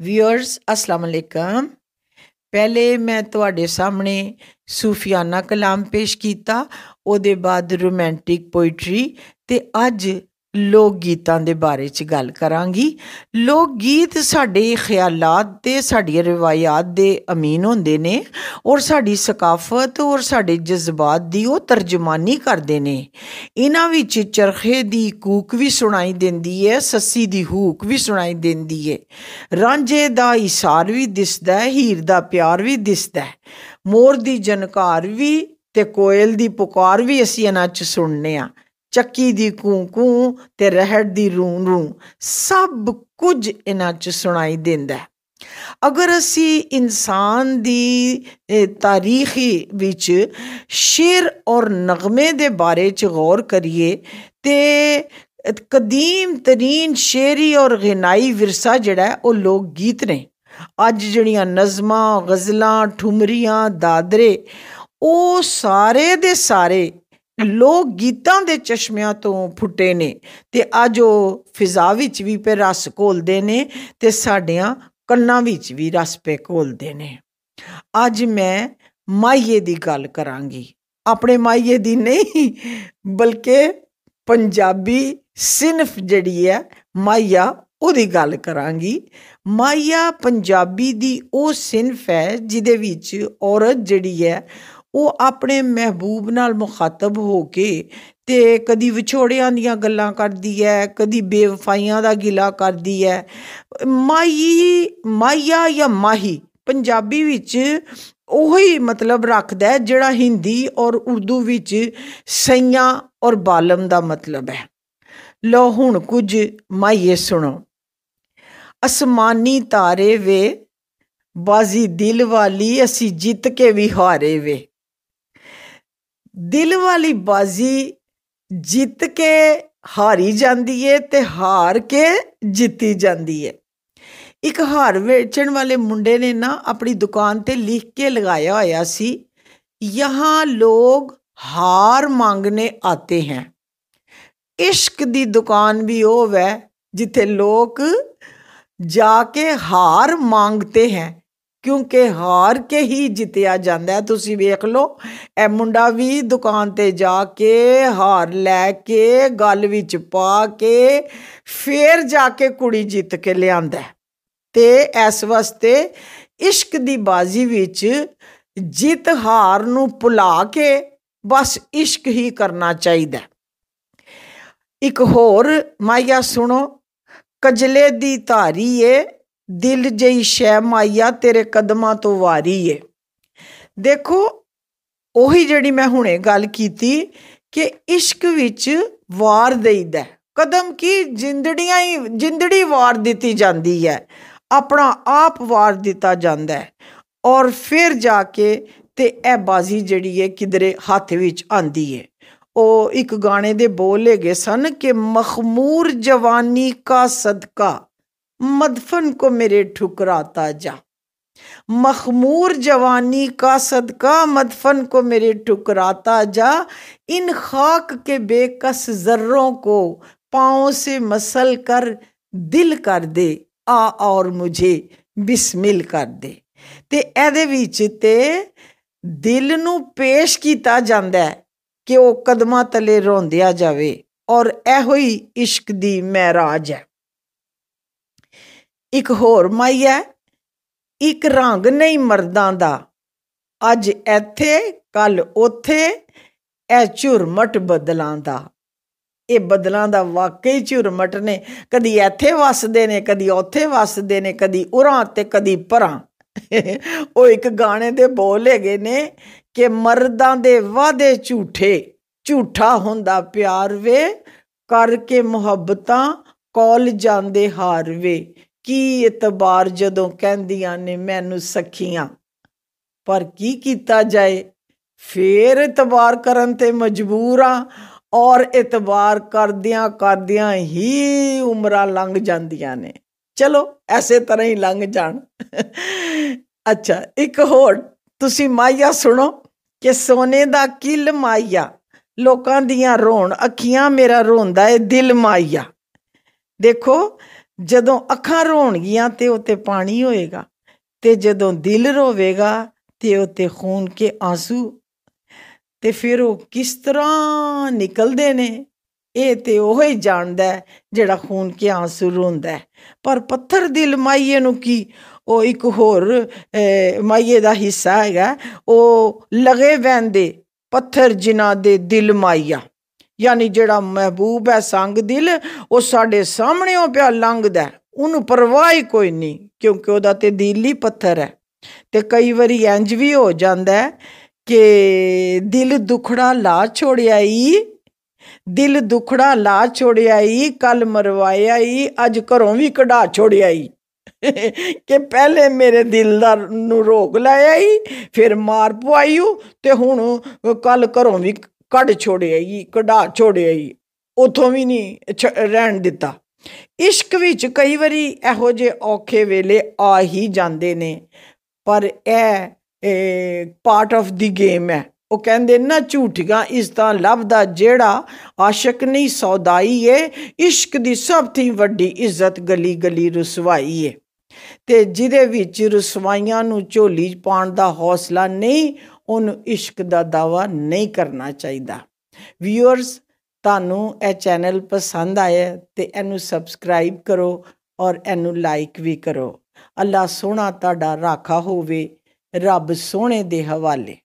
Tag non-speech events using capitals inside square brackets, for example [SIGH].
ਵਿਅਰਸ ਅਸਲਾਮ ਅਲੈਕਮ ਪਹਿਲੇ ਮੈਂ ਤੁਹਾਡੇ ਸਾਹਮਣੇ ਸੂਫੀਆਨਾ ਕਲਾਮ ਪੇਸ਼ ਕੀਤਾ, ਉਹਦੇ ਬਾਅਦ ਰੋਮਾਂਟਿਕ ਪੋਇਟਰੀ ਅਤੇ ਅੱਜ ਲੋਕ ਗੀਤਾਂ ਦੇ ਬਾਰੇ ਚ ਗੱਲ ਕਰਾਂਗੀ। ਲੋਕ ਗੀਤ ਸਾਡੇ ਖਿਆਲਾਤ ਤੇ ਸਾਡੀਆਂ ਰਵਾਇਤਾਂ ਦੇ ਅਮੀਨ ਹੁੰਦੇ ਨੇ ਔਰ ਸਾਡੀ ਸਕਾਫਤ ਔਰ ਸਾਡੇ ਜਜ਼ਬਾਤ ਦੀ ਉਹ ਤਰਜਮਾਨੀ ਕਰਦੇ ਨੇ। ਇਹਨਾਂ ਵਿੱਚ ਚਰਖੇ ਦੀ ਕੂਕ ਵੀ ਸੁਣਾਈ ਦਿੰਦੀ ਹੈ, ਸੱਸੀ ਦੀ ਹੂਕ ਵੀ ਸੁਣਾਈ ਦਿੰਦੀ ਹੈ। ਰਾਂਝੇ ਦਾ ਇਸ਼ਾਰ ਵੀ ਦਿਸਦਾ ਹੈ, ਹੀਰ ਦਾ ਪਿਆਰ ਵੀ ਦਿਸਦਾ ਹੈ। ਮੋਰ ਦੀ ਜਨਕਾਰ ਵੀ ਤੇ ਕੋਇਲ ਦੀ ਪੁਕਾਰ ਵੀ ਅਸੀਂ ਇਹਨਾਂ 'ਚ ਸੁਣਨੇ ਆ। ਚੱਕੀ ਦੀ ਕੂ ਕੂ ਤੇ ਰਹਿੜ ਦੀ ਰੂ ਰੂ ਸਭ ਕੁਝ ਇਹਨਾਂ 'ਚ ਸੁਣਾਈ ਦਿੰਦਾ ਅਗਰ ਅਸੀਂ ਇਨਸਾਨ ਦੀ ਤਾਰੀਖੀ ਵਿੱਚ ਸ਼ੇਰ ਔਰ ਨਗਮੇ ਦੇ ਬਾਰੇ 'ਚ ਗੌਰ ਕਰੀਏ ਤੇ ਕਦੀਮ ਤਰੀਨ ਸ਼ੇਰੀ ਔਰ ਗਿਨਾਈ ਵਿਰਸਾ ਜਿਹੜਾ ਉਹ ਲੋਕ ਗੀਤ ਨੇ। ਅੱਜ ਜਿਹੜੀਆਂ ਨਜ਼ਮਾਂ, ਗਜ਼ਲਾਂ, ਠੁਮਰੀਆਂ, ਦਾਦਰੇ ਉਹ ਸਾਰੇ ਦੇ ਸਾਰੇ ਲੋਕ ਗੀਤਾਂ ਦੇ ਚਸ਼ਮਿਆਂ ਤੋਂ ਫੁੱਟੇ ਨੇ ਤੇ ਅੱਜ ਉਹ ਫਿਜ਼ਾ ਵਿੱਚ ਵੀ ਪੇ ਰਸ ਘੋਲਦੇ ਨੇ ਤੇ ਸਾਡਿਆਂ ਕੰਨਾਂ ਵਿੱਚ ਵੀ ਰਸ ਪੇ ਘੋਲਦੇ ਨੇ। ਅੱਜ ਮੈਂ ਮਾਈਏ ਦੀ ਗੱਲ ਕਰਾਂਗੀ। ਆਪਣੇ ਮਾਈਏ ਦੀ ਨਹੀਂ, ਬਲਕਿ ਪੰਜਾਬੀ ਸਿਨਫ ਜਿਹੜੀ ਹੈ, ਮਾਈਆ ਉਹਦੀ ਗੱਲ ਕਰਾਂਗੀ। ਮਾਈਆ ਪੰਜਾਬੀ ਦੀ ਉਹ ਸਿਨਫ ਹੈ ਜਿਹਦੇ ਵਿੱਚ ਔਰਤ ਜਿਹੜੀ ਹੈ ਉਹ ਆਪਣੇ ਮਹਿਬੂਬ ਨਾਲ ਮੁਖਾਤਬ ਹੋ ਕੇ ਤੇ ਕਦੀ ਵਿਛੋੜਿਆਂ ਦੀਆਂ ਗੱਲਾਂ ਕਰਦੀ ਹੈ ਕਦੀ ਬੇਵਫਾਈਆਂ ਦਾ ਗਿਲਾ ਕਰਦੀ ਹੈ ਮਾਈ ਮਾਇਆ ਜਾਂ ਮਾਹੀ ਪੰਜਾਬੀ ਵਿੱਚ ਉਹੀ ਮਤਲਬ ਰੱਖਦਾ ਹੈ ਜਿਹੜਾ ਹਿੰਦੀ ਔਰ ਉਰਦੂ ਵਿੱਚ ਸਈਆਂ ਔਰ ਬਾਲਮ ਦਾ ਮਤਲਬ ਹੈ ਲੋ ਹੁਣ ਕੁਝ ਮਾਈਏ ਸੁਣੋ। ਅਸਮਾਨੀ ਤਾਰੇ ਵੇ, ਬਾਜ਼ੀ ਦਿਲ ਵਾਲੀ ਅਸੀਂ ਜਿੱਤ ਕੇ ਵੀ ਹਾਰੇ ਵੇ। ਦਿਲ ਵਾਲੀ ਬਾਜ਼ੀ ਜਿੱਤ ਕੇ ਹਾਰੀ ਜਾਂਦੀ ਏ ਤੇ ਹਾਰ ਕੇ ਜਿੱਤੀ ਜਾਂਦੀ ਏ। ਇੱਕ ਹਾਰ ਵੇਚਣ ਵਾਲੇ ਮੁੰਡੇ ਨੇ ਨਾ ਆਪਣੀ ਦੁਕਾਨ ਤੇ ਲਿਖ ਕੇ ਲਗਾਇਆ ਹੋਇਆ ਸੀ, ਯਹਾਂ ਲੋਗ ਹਾਰ ਮੰਗਨੇ ਆਤੇ ਹੈ। ਇਸ਼ਕ ਦੀ ਦੁਕਾਨ ਵੀ ਉਹ ਵੈ ਜਿੱਥੇ ਲੋਕ ਜਾ ਕੇ ਹਾਰ ਮੰਗਤੇ ਹੈ। ਕਿਉਂਕਿ ਹਾਰ ਕੇ ਹੀ ਜਿੱਤਿਆ ਜਾਂਦਾ ਤੁਸੀਂ ਵੇਖ ਲਓ, ਇਹ ਮੁੰਡਾ ਵੀ ਦੁਕਾਨ ਤੇ ਜਾ ਕੇ ਹਾਰ ਲੈ ਕੇ ਗੱਲ ਵਿੱਚ ਪਾ ਕੇ ਫੇਰ ਜਾ ਕੇ ਕੁੜੀ ਜਿੱਤ ਕੇ ਲਿਆਂਦਾ ਤੇ ਇਸ ਵਾਸਤੇ ਇਸ਼ਕ ਦੀ ਬਾਜ਼ੀ ਵਿੱਚ ਜਿੱਤ ਹਾਰ ਨੂੰ ਭੁਲਾ ਕੇ ਬਸ ਇਸ਼ਕ ਹੀ ਕਰਨਾ ਚਾਹੀਦਾ ਇੱਕ ਹੋਰ ਮਾਇਆ ਸੁਣੋ, ਕਜਲੇ ਦੀ ਧਾਰੀ ਏ ਦਿਲ ਜਈ ਸ਼ੈ ਮਾਇਆ ਤੇਰੇ ਕਦਮਾਂ ਤੋਂ ਵਾਰੀ ਏ। ਦੇਖੋ, ਉਹੀ ਜਿਹੜੀ ਮੈਂ ਹੁਣੇ ਗੱਲ ਕੀਤੀ ਕਿ ਇਸ਼ਕ ਵਿੱਚ ਵਾਰ ਦੇਈਦਾ ਕਦਮ ਕੀ? ਜਿੰਦੜੀਆਂ ਹੀ, ਜਿੰਦੜੀ ਵਾਰ ਦਿੱਤੀ ਜਾਂਦੀ ਹੈ। ਆਪਣਾ ਆਪ ਵਾਰ ਦਿੱਤਾ ਜਾਂਦਾ ਹੈ। ਔਰ ਫਿਰ ਜਾ ਕੇ ਤੇ ਇਹ ਬਾਜ਼ੀ ਜਿਹੜੀ ਹੈ ਕਿਧਰੇ ਹੱਥ ਵਿੱਚ ਆਂਦੀ ਹੈ। ਉਹ ਇੱਕ ਗਾਣੇ ਦੇ ਬੋਲ ਹੈਗੇ ਸਨ ਕਿ ਮਖਮੂਰ ਜਵਾਨੀ ਕਾ ਸਦਕਾ। मदफन को मेरे ठुकराता जा मखमूर जवानी का सदका मदफन को मेरे ठुकराता जा इन खाक के बेकस जर्रों को पाँव से मसल कर ਦਿਲ ਕਰ ਦੇ ਆ ਔਰ ਮੁਝੇ ਬਿਸਮਿਲ ਕਰ ਦੇ ਤੇ ਇਹਦੇ ਵਿੱਚ ਤੇ ਦਿਲ ਨੂੰ ਪੇਸ਼ ਕੀਤਾ ਜਾਂਦਾ ਹੈ ਕਿ ਉਹ ਕਦਮਾਂ ਤਲੇ ਰੋਂਦਿਆ ਜਾਵੇ ਔਰ ਇਹੋ ਹੀ ਇਸ਼ਕ ਦੀ ਮਹਿਰਾਜ ਹੈ ਇੱਕ ਹੋਰ ਮਾਈ ਹੈ, ਇੱਕ ਰੰਗ ਨਹੀਂ ਮਰਦਾਂ ਦਾ। ਅੱਜ ਇੱਥੇ ਕੱਲ ਉੱਥੇ, ਇਹ ਝੁਰਮਟ ਬਦਲਾਂ ਦਾ। ਇਹ ਬਦਲਾਂ ਦਾ ਵਾਕਈ ਝੁਰਮਟ ਨੇ। ਕਦੀ ਇੱਥੇ ਵਸਦੇ ਨੇ, ਕਦੀ ਉੱਥੇ ਵਸਦੇ ਨੇ, ਕਦੀ ਉਰਾਂ ਤੇ ਕਦੀ ਪਰਾਂ। ਉਹ ਇੱਕ ਗਾਣੇ ਦੇ ਬੋਲ ਹੈਗੇ ਨੇ ਕਿ ਮਰਦਾਂ ਦੇ ਵਾਅਦੇ ਝੂਠੇ, ਝੂਠਾ ਹੁੰਦਾ ਪਿਆਰ ਵੇ। ਕਰਕੇ ਮੁਹੱਬਤਾਂ ਕੋਲ ਜਾਂਦੇ ਹਾਰ ਵੇ। ਕੀ ਇਤਬਾਰ ਜਦੋਂ ਕਹਿੰਦੀਆਂ ਨੇ ਮੈਨੂੰ ਸਖੀਆਂ? ਪਰ ਕੀ ਕੀਤਾ ਜਾਏ? ਫੇਰ ਇਤਬਾਰ ਕਰਨ ਤੇ ਮਜਬੂਰ ਆ ਔਰ ਇਤਬਾਰ ਕਰਦਿਆਂ ਕਰਦਿਆਂ ਹੀ ਉਮਰਾਂ ਲੰਘ ਜਾਂਦੀਆਂ ਨੇ। ਚਲੋ, ਐਸੇ ਤਰ੍ਹਾਂ ਹੀ ਲੰਘ ਜਾਣ। ਅੱਛਾ, ਇੱਕ ਹੋਰ, ਤੁਸੀਂ ਮਾਇਆ ਸੁਣੋ ਕਿ ਸੋਨੇ ਦਾ ਕਿਲ ਮਾਇਆ, ਲੋਕਾਂ ਦੀਆਂ ਰੋਣ, ਅੱਖੀਆਂ ਮੇਰਾ ਰੋਂਦਾ ਏ ਦਿਲ ਮਾਇਆ। ਦੇਖੋ ਜਦੋਂ ਅੱਖਾਂ ਰੋਣਗੀਆਂ ਤੇ ਉੱਤੇ ਪਾਣੀ ਹੋਏਗਾ ਤੇ ਜਦੋਂ ਦਿਲ ਰੋਵੇਗਾ ਤੇ ਉੱਤੇ ਖੂਨ ਕੇ ਆਂਸੂ। ਤੇ ਫਿਰ ਉਹ ਕਿਸ ਤਰ੍ਹਾਂ ਨਿਕਲਦੇ ਨੇ, ਇਹ ਤੇ ਉਹ ਹੀ ਜਾਣਦਾ ਜਿਹੜਾ ਖੂਨ ਕੇ ਆਂਸੂ ਰੋਂਦਾ ਪਰ ਪੱਥਰ ਦਿਲ ਮਾਈਏ ਨੂੰ ਕੀ, ਉਹ ਇੱਕ ਹੋਰ ਮਾਈਏ ਦਾ ਹਿੱਸਾ ਹੈਗਾ, ਉਹ ਲਗੇ ਵੈਂਦੇ ਪੱਥਰ ਜਿਨ੍ਹਾਂ ਦੇ ਦਿਲ ਮਾਈਆ। ਯਾਨੀ ਜਿਹੜਾ ਮਹਿਬੂਬ ਹੈ ਸੰਗ ਦਿਲ, ਉਹ ਸਾਡੇ ਸਾਹਮਣੇੋਂ ਪਿਆ ਲੰਘਦਾ ਉਹਨੂੰ ਪਰਵਾਹ ਹੀ ਕੋਈ ਨਹੀਂ, ਕਿਉਂਕਿ ਉਹਦਾ ਤੇ ਦਿਲ ਹੀ ਪੱਥਰ ਹੈ। ਤੇ ਕਈ ਵਾਰੀ ਇੰਜ ਵੀ ਹੋ ਜਾਂਦਾ ਕਿ ਦਿਲ ਦੁਖੜਾ ਲਾ ਛੋੜਿਆ ਈ, ਦਿਲ ਦੁਖੜਾ ਲਾ ਛੋੜਿਆ ਈ, ਕੱਲ ਮਰਵਾਇਆ ਈ, ਅੱਜ ਘਰੋਂ ਵੀ ਕਢਾ ਛੋੜਿਆ ਈ। [LAUGHS] ਕਿ ਪਹਿਲੇ ਮੇਰੇ ਦਿਲ ਦਾ ਨੂੰ ਰੋਕ ਲਾਇਆ ਈ, ਫਿਰ ਮਾਰ ਪਵਾਈਓ ਤੇ ਹੁਣ ਕੱਲ ਘਰੋਂ ਵੀ ਕੱਢ ਛੋੜਿਆ ਈ ਕਢਾ ਛੋੜਿਆ ਈ ਉਥੋਂ ਵੀ ਨਹੀਂ ਰਹਿਣ ਦਿੱਤਾ। ਇਸ਼ਕ ਵਿੱਚ ਕਈ ਵਾਰੀ ਇਹੋ ਜਿਹੇ ਔਖੇ ਵੇਲੇ ਆ ਹੀ ਜਾਂਦੇ ਨੇ, ਪਰ ਇਹ ਪਾਰਟ ਆਫ ਦੀ ਗੇਮ ਹੈ। ਉਹ ਕਹਿੰਦੇ, ਨਾ ਝੂਠੀਆਂ ਇਸ ਤਾਂ ਲੱਭਦਾ ਜਿਹੜਾ ਆਸ਼ਿਕ ਨਹੀਂ ਸੌਦਾਈ ਏ, ਇਸ਼ਕ ਦੀ ਸਭ ਤੋਂ ਵੱਡੀ ਇੱਜ਼ਤ ਗਲੀ ਗਲੀ ਰਸਵਾਈ ਏ। ਤੇ ਜਿਹਦੇ ਵਿੱਚ ਰਸਵਾਈਆਂ ਨੂੰ ਝੋਲੀ ਪਾਉਣ ਦਾ ਹੌਸਲਾ ਨਹੀਂ ਉਹਨੂੰ ਇਸ਼ਕ ਦਾ ਦਾਵਾ ਨਹੀਂ ਕਰਨਾ ਚਾਹੀਦਾ। ਵਿਊਅਰਸ ਤੁਹਾਨੂੰ ਇਹ ਚੈਨਲ ਪਸੰਦ ਆਇਆ ਤੇ ਇਹਨੂੰ ਸਬਸਕ੍ਰਾਈਬ ਕਰੋ ਔਰ ਇਹਨੂੰ ਲਾਈਕ ਵੀ ਕਰੋ। ਅੱਲਾ ਸੋਹਣਾ ਤੁਹਾਡਾ ਰਾਖਾ ਹੋਵੇ, ਰੱਬ ਸੋਹਣੇ ਦੇ ਹਵਾਲੇ।